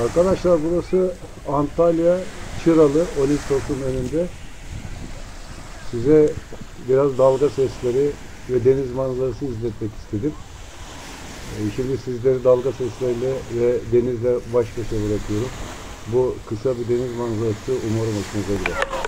Arkadaşlar burası Antalya Çıralı Olimpos'un önünde. Size biraz dalga sesleri ve deniz manzarası izletmek istedim. E, şimdi sizleri dalga sesleriyle ve denizle baş başa bırakıyorum. Bu kısa bir deniz manzarası umarım hoşunuza gider.